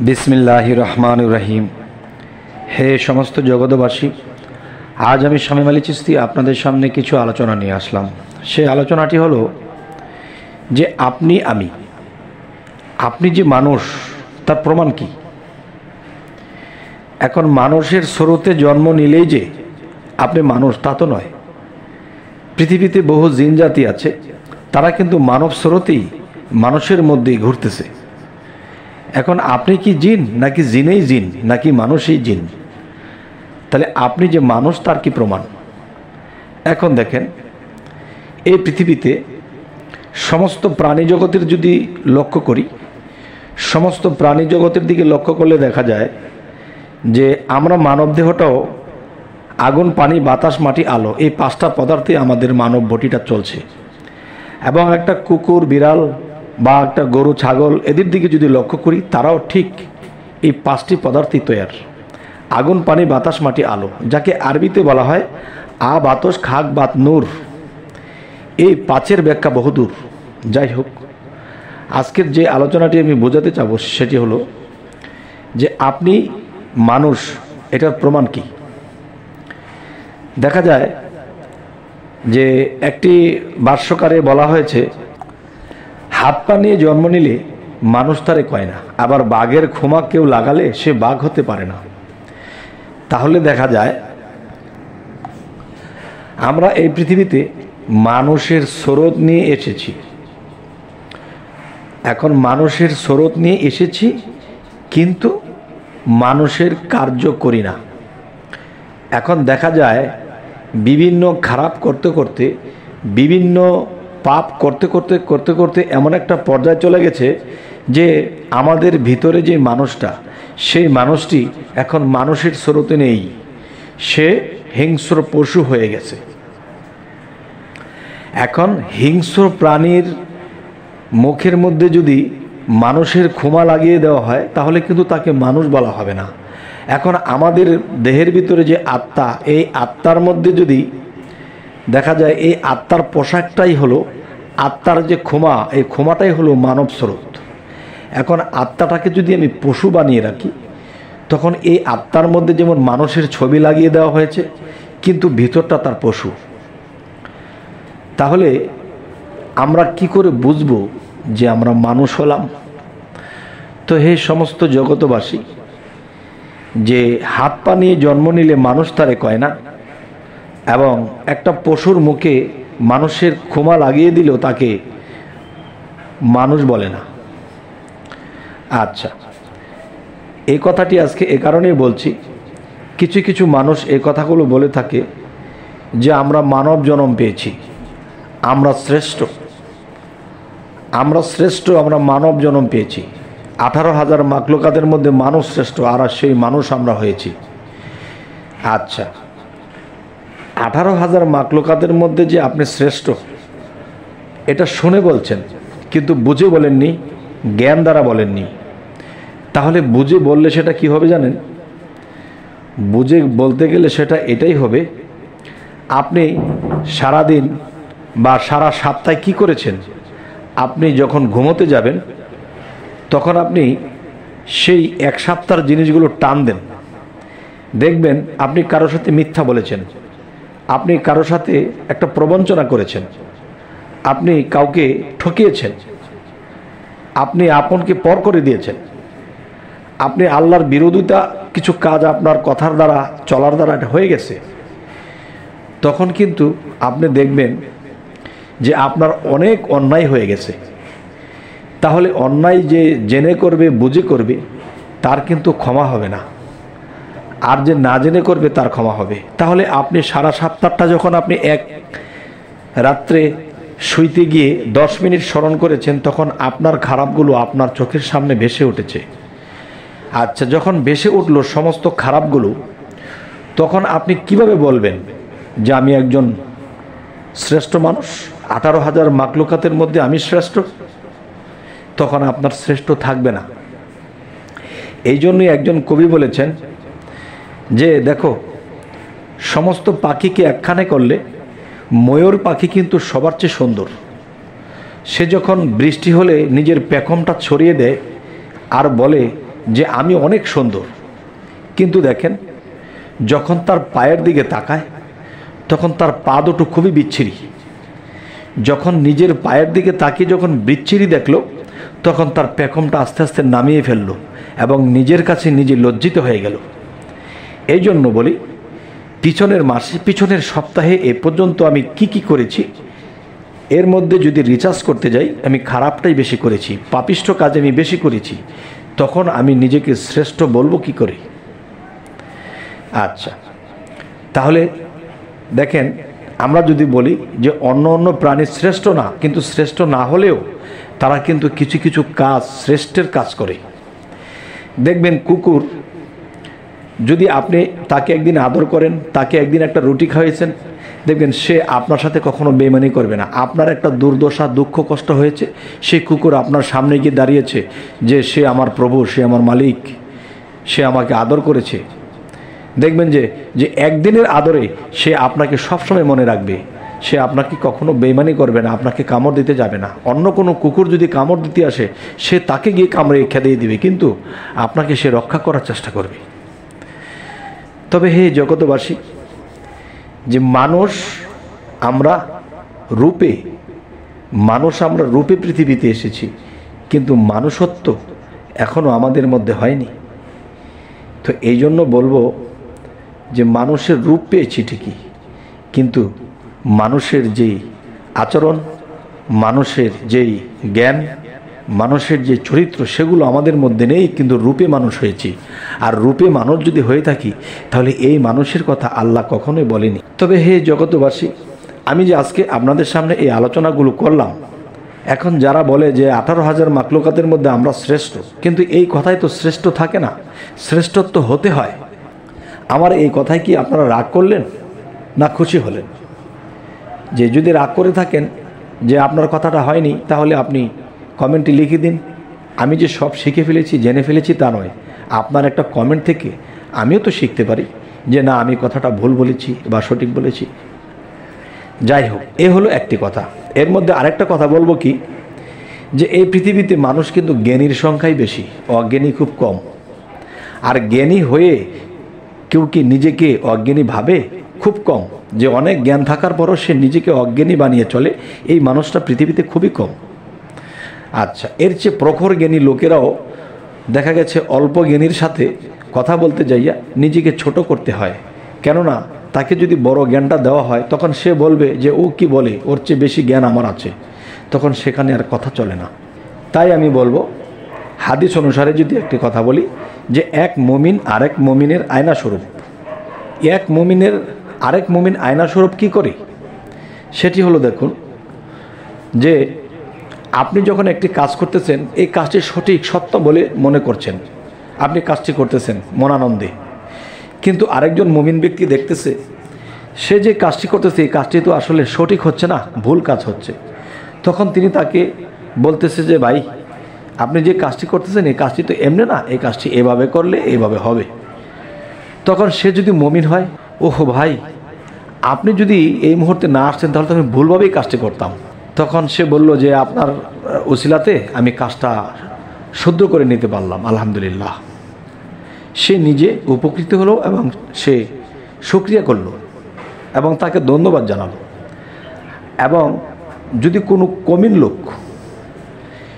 বিসমিল্লাহ রহমান রহিম হে সমস্ত জগতবাসী আজ আমি স্বামী আলী চিস্তি আপনাদের সামনে কিছু আলোচনা নিয়ে আসলাম। সেই আলোচনাটি হলো যে আপনি আমি, আপনি যে মানুষ, তার প্রমাণ কি? এখন মানুষের স্রোতে জন্ম নিলেই যে আপনি মানুষ, তা তো নয়। পৃথিবীতে বহু জিন জাতি আছে, তারা কিন্তু মানব স্রোতেই মানুষের মধ্যেই ঘুরতেছে। এখন আপনি কি জিন? নাকি জিনেই জিন? নাকি মানুষই জিন? তাহলে আপনি যে মানুষ, তার কি প্রমাণ? এখন দেখেন, এই পৃথিবীতে সমস্ত প্রাণী জগতের যদি লক্ষ্য করি, সমস্ত প্রাণী জগতের দিকে লক্ষ্য করলে দেখা যায় যে আমরা মানব দেহটাও আগুন, পানি, বাতাস, মাটি, আলো, এই পাঁচটা পদার্থে আমাদের মানব বটিটা চলছে। এবং একটা কুকুর, বিড়াল বা একটা গরু, ছাগল, এদের দিকে যদি লক্ষ্য করি, তারাও ঠিক এই পাঁচটি পদার্থই তৈয়ার। আগুন, পানি, বাতাস, মাটি, আলো, যাকে আরবিতে বলা হয় আ, বাতস, খাক, বাত, নূর। এই পাঁচের ব্যাখ্যা বহুদূর যাই হোক, আজকের যে আলোচনাটি আমি বোঝাতে চাব সেটি হলো যে আপনি মানুষ, এটার প্রমাণ কি? দেখা যায় যে একটি ভাষ্যকারে বলা হয়েছে হাত পা নিয়ে জন্ম নিলে মানুষ তারে কয় না। আবার বাঘের ক্ষমা কেউ লাগালে সে বাঘ হতে পারে না। তাহলে দেখা যায়, আমরা এই পৃথিবীতে মানুষের স্রোত নিয়ে এসেছি। এখন মানুষের স্রোত নিয়ে এসেছি, কিন্তু মানুষের কার্য করি না। এখন দেখা যায়, বিভিন্ন খারাপ করতে করতে বিভিন্ন পাপ করতে করতে করতে করতে এমন একটা পর্যায়ে চলে গেছে যে আমাদের ভিতরে যে মানুষটা, সেই মানুষটি এখন মানুষের স্রোতে নেই। সে হিংস্র পশু হয়ে গেছে। এখন হিংস্র প্রাণীর মুখের মধ্যে যদি মানুষের ক্ষমা লাগিয়ে দেওয়া হয়, তাহলে কিন্তু তাকে মানুষ বলা হবে না। এখন আমাদের দেহের ভিতরে যে আত্মা, এই আত্মার মধ্যে যদি দেখা যায় এই আত্মার পোশাকটাই হলো আত্মার যে ক্ষমা, এই ক্ষমাটাই হলো মানব স্রোত এখন আত্মাটাকে যদি আমি পশু বানিয়ে রাখি, তখন এই আত্মার মধ্যে যেমন মানুষের ছবি লাগিয়ে দেওয়া হয়েছে, কিন্তু ভিতরটা তার পশু। তাহলে আমরা কি করে বুঝব যে আমরা মানুষ হলাম? তো হে সমস্ত জগতবাসী যে হাত পা নিয়ে জন্ম নিলে মানুষ তারে কয় না? এবং একটা পশুর মুখে মানুষের ক্ষমা লাগিয়ে দিলেও তাকে মানুষ বলে না। আচ্ছা এই কথাটি আজকে এ কারণেই বলছি, কিছু কিছু মানুষ এই কথাগুলো বলে থাকে যে, আমরা মানব জন্ম পেয়েছি, আমরা শ্রেষ্ঠ আমরা শ্রেষ্ঠ, আমরা মানব জন্ম পেয়েছি। আঠারো হাজার মাকলুকাদের মধ্যে মানুষ শ্রেষ্ঠ, আর সেই মানুষ আমরা হয়েছি। আচ্ছা আঠারো হাজার মাকলুকাদের মধ্যে যে আপনি শ্রেষ্ঠ, এটা শুনে বলছেন, কিন্তু বুঝে বলেননি, জ্ঞান দ্বারা বলেননি। তাহলে বুঝে বললে সেটা কি হবে জানেন? বুঝে বলতে গেলে সেটা এটাই হবে, আপনি সারাদিন বা সারা সপ্তাহে কি করেছেন? আপনি যখন ঘুমোতে যাবেন, তখন আপনি সেই এক সপ্তাহের জিনিসগুলো টান দেন। দেখবেন আপনি কারোর সাথে মিথ্যা বলেছেন। আপনি কারোর সাথে একটা প্রবঞ্চনা করেছেন, আপনি কাউকে ঠকিয়েছেন, আপনি আপনকে পর করে দিয়েছেন, আপনি আল্লাহর বিরোধিতা কিছু কাজ আপনার কথার দ্বারা, চলার দ্বারা হয়ে গেছে, তখন কিন্তু আপনি দেখবেন যে আপনার অনেক অন্যায় হয়ে গেছে। তাহলে অন্যায় যে জেনে করবে, বুঝে করবে, তার কিন্তু ক্ষমা হবে না। আর যে না জেনে করবে তার ক্ষমা হবে। তাহলে আপনি সারা সপ্তাহটা যখন আপনি এক রাত্রে শুইতে গিয়ে দশ মিনিট স্মরণ করেছেন, তখন আপনার খারাপগুলো আপনার চোখের সামনে ভেসে উঠেছে। আচ্ছা যখন ভেসে উঠল সমস্ত খারাপগুলো, তখন আপনি কীভাবে বলবেন যে আমি একজন শ্রেষ্ঠ মানুষ? আঠারো হাজার মাকলুকাতের মধ্যে আমি শ্রেষ্ঠ। তখন আপনার শ্রেষ্ঠ থাকবে না। এই জন্যই একজন কবি বলেছেন যে দেখো, সমস্ত পাখিকে একখানে করলে ময়ূর পাখি কিন্তু সবার চেয়ে সুন্দর। সে যখন বৃষ্টি হলে নিজের পেখমটা ছড়িয়ে দেয় আর বলে যে আমি অনেক সুন্দর। কিন্তু দেখেন, যখন তার পায়ের দিকে তাকায়, তখন তার পা দুটো খুবই বিচ্ছিরি। যখন নিজের পায়ের দিকে তাকিয়ে যখন বিচ্ছিরি দেখল, তখন তার পেখমটা আস্তে আস্তে নামিয়ে ফেলল এবং নিজের কাছে নিজে লজ্জিত হয়ে গেল। এই জন্য বলি, পিছনের মাসে, পিছনের সপ্তাহে এ পর্যন্ত আমি কি কি করেছি, এর মধ্যে যদি রিচার্জ করতে যাই, আমি খারাপটাই বেশি করেছি পাপিষ্ট কাজ আমি বেশি করেছি, তখন আমি নিজেকে শ্রেষ্ঠ বলব কি করে? আচ্ছা তাহলে দেখেন, আমরা যদি বলি যে অন্য অন্য প্রাণী শ্রেষ্ঠ না, কিন্তু শ্রেষ্ঠ না হলেও তারা কিন্তু কিছু কিছু কাজ, শ্রেষ্ঠের কাজ করে। দেখবেন কুকুর যদি আপনি তাকে একদিন আদর করেন, তাকে একদিন একটা রুটি খাওয়াইছেন, দেখবেন সে আপনার সাথে কখনো বেমানি করবে না। আপনার একটা দুর্দশা, দুঃখ, কষ্ট হয়েছে সে কুকুর আপনার সামনে গিয়ে দাঁড়িয়েছে যে সে আমার প্রভু, সে আমার মালিক, সে আমাকে আদর করেছে। দেখবেন যে যে একদিনের আদরে সে আপনাকে সবসময় মনে রাখবে, সে আপনাকে কখনো বেইমানি করবে না, আপনাকে কামড় দিতে যাবে না। অন্য কোনো কুকুর যদি কামড় দিতে আসে, সে তাকে গিয়ে কামড়ে খেদিয়ে দিবে, কিন্তু আপনাকে সে রক্ষা করার চেষ্টা করবে। তবে হে জগতবাসী যে মানুষ আমরা রূপে, মানুষ আমরা রূপে পৃথিবীতে এসেছি, কিন্তু মানুষত্ব এখনও আমাদের মধ্যে হয়নি। তো এই জন্য বলব যে মানুষের রূপ পেয়েছি ঠিকই, কিন্তু মানুষের যেই আচরণ, মানুষের যেই জ্ঞান মানুষের যে চরিত্র, সেগুলো আমাদের মধ্যে নেই, কিন্তু রূপে মানুষ হয়েছি। আর রূপে মানুষ যদি হয়ে থাকি, তাহলে এই মানুষের কথা আল্লাহ কখনোই বলেনি। তবে হে জগতবাসী আমি যে আজকে আপনাদের সামনে এই আলোচনাগুলো করলাম, এখন যারা বলে যে আঠারো হাজার মাকলুকাতের মধ্যে আমরা শ্রেষ্ঠ, কিন্তু এই কথাই তো শ্রেষ্ঠ থাকে না, শ্রেষ্ঠত্ব হতে হয়। আমার এই কথায় কি আপনারা রাগ করলেন, না খুশি হলেন? যে যদি রাগ করে থাকেন, যে আপনার কথাটা হয়নি, তাহলে আপনি কমেন্টে লিখে দিন। আমি যে সব শিখে ফেলেছি, জেনে ফেলেছি তা নয়। আপনার একটা কমেন্ট থেকে আমিও তো শিখতে পারি যে, না, আমি কথাটা ভুল বলেছি বা সঠিক বলেছি। যাই হোক, এ হলো একটি কথা। এর মধ্যে আরেকটা কথা বলব কি, যে এই পৃথিবীতে মানুষ কিন্তু জ্ঞানীর সংখ্যাই বেশি, অজ্ঞানী খুব কম। আর জ্ঞানী হয়ে কেউ কি নিজেকে অজ্ঞানী ভাবে? খুব কম। যে অনেক জ্ঞান থাকার পরও সে নিজেকে অজ্ঞানী বানিয়ে চলে, এই মানুষটা পৃথিবীতে খুবই কম। আচ্ছা এর চেয়ে প্রখর জ্ঞানী লোকেরাও দেখা গেছে অল্প জ্ঞানীর সাথে কথা বলতে যাইয়া নিজেকে ছোট করতে হয়। কেননা তাকে যদি বড় জ্ঞানটা দেওয়া হয়, তখন সে বলবে যে, ও কি বলে? ওর চেয়ে বেশি জ্ঞান আমার আছে। তখন সেখানে আর কথা চলে না। তাই আমি বলব, হাদিস অনুসারে যদি একটি কথা বলি, যে এক মমিন আরেক মমিনের আয়না স্বরূপ এক মমিনের আরেক মমিন আয়না স্বরূপ কী করে? সেটি হলো দেখুন, যে আপনি যখন একটি কাজ করতেছেন, এই কাজটি সঠিক, সত্য বলে মনে করছেন। আপনি কাজটি করতেছেন মনানন্দে। কিন্তু আরেকজন মমিন ব্যক্তি দেখতেছে, সে যে কাজটি করতেছে, এই কাজটি তো আসলে সঠিক হচ্ছে না, ভুল কাজ হচ্ছে। তখন তিনি তাকে বলতেছে যে, ভাই, আপনি যে কাজটি করতেছেন, এই কাজটি তো এমনি না, এই কাজটি এভাবে করলে এভাবে হবে। তখন সে যদি মমিন হয়, ওহো ভাই, আপনি যদি এই মুহূর্তে না আসতেন, তাহলে তো আমি ভুলভাবেই কাজটি করতাম। তখন সে বলল যে, আপনার উসিলাতে আমি কাজটা শুদ্ধ করে নিতে পারলাম, আলহামদুলিল্লাহ। সে নিজে উপকৃত হলো এবং সে সক্রিয়া করল এবং তাকে ধন্যবাদ জানালো। এবং যদি কোনো কমিন লোক,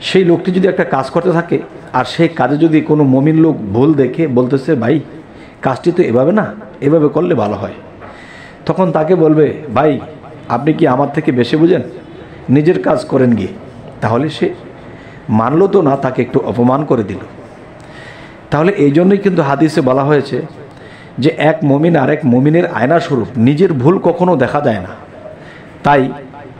সেই লোকটি যদি একটা কাজ করতে থাকে, আর সেই কাজে যদি কোনো মমিন লোক ভুল দেখে বলতেছে, ভাই, কাজটি তো এভাবে না, এভাবে করলে ভালো হয়। তখন তাকে বলবে, ভাই, আপনি কি আমার থেকে বেশি বুঝেন? নিজের কাজ করেন গিয়ে। তাহলে সে মানলো তো না, তাকে একটু অপমান করে দিল। তাহলে এই জন্যই কিন্তু হাদিসে বলা হয়েছে যে এক মমিন আর এক মমিনের আয়না স্বরূপ নিজের ভুল কখনো দেখা যায় না। তাই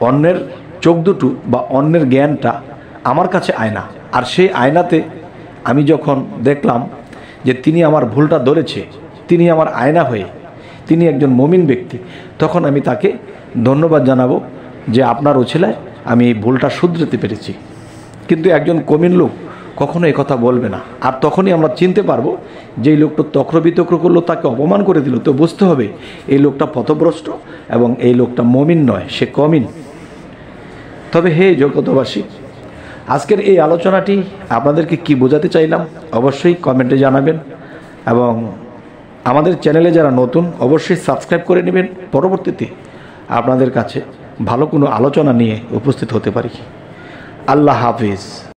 অন্যের চোখ দুটো বা অন্যের জ্ঞানটা আমার কাছে আয়না। আর সেই আয়নাতে আমি যখন দেখলাম যে তিনি আমার ভুলটা ধরেছে, তিনি আমার আয়না হয়ে, তিনি একজন মমিন ব্যক্তি, তখন আমি তাকে ধন্যবাদ জানাব যে আপনার ওছিলায় আমি এই ভুলটা শুধরাতে পেরেছি। কিন্তু একজন কমিন লোক কখনো কথা বলবে না। আর তখনই আমরা চিনতে পারব যে এই লোকটা তক্র বিতক্র করল, তাকে অপমান করে দিল। তো বুঝতে হবে, এই লোকটা পথভ্রষ্ট এবং এই লোকটা মমিন নয়, সে কমিন। তবে হে জগতবাসী আজকের এই আলোচনাটি আপনাদেরকে কি বোঝাতে চাইলাম অবশ্যই কমেন্টে জানাবেন এবং আমাদের চ্যানেলে যারা নতুন অবশ্যই সাবস্ক্রাইব করে নেবেন। পরবর্তীতে আপনাদের কাছে ভালো কোনো আলোচনা নিয়ে উপস্থিত হতে পারি। আল্লাহ হাফিজ।